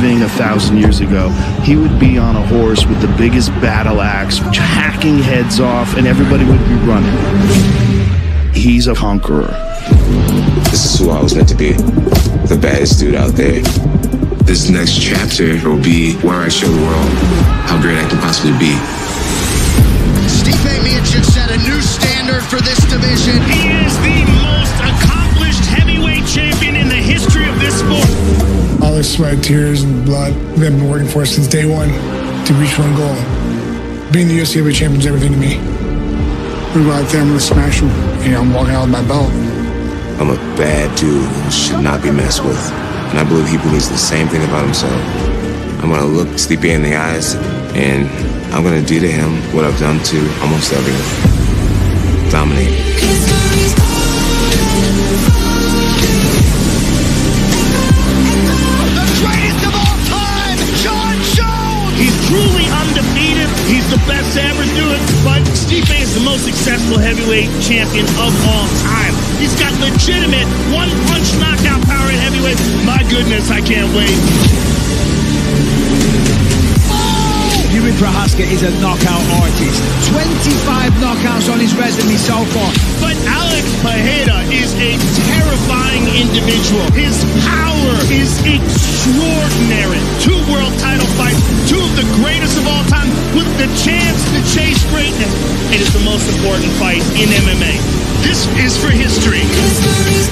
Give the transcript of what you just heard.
living a thousand years ago, he would be on a horse with the biggest battle axe, hacking heads off, and everybody would be running. He's a conqueror. This is who I was meant to be. The baddest dude out there. This next chapter will be where I show the world how great I can possibly be. Stipe Miocic set a new standard for this division. All the sweat, tears, and blood they've been working for since day one to reach one goal. Being the UFC heavyweight champion is everything to me. We go out there, I'm gonna smash him. You know, I'm walking out with my belt. I'm a bad dude who should not be messed with. And I believe he believes the same thing about himself. I'm gonna look Stipe in the eyes and I'm gonna do to him what I've done to almost everyone. Dominate. He's truly undefeated. He's the best to ever do it. But Stipe is the most successful heavyweight champion of all time. He's got legitimate one-punch knockout power in heavyweight. My goodness, I can't wait. Jiri Prochazka is a knockout artist. 25 knockouts on his resume so far. But Alex Pereira is a terrifying individual. His power is extraordinary. Two world title greatness. is the most important fight in MMA. This is for history.